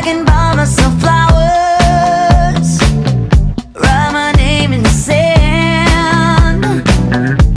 I can buy myself.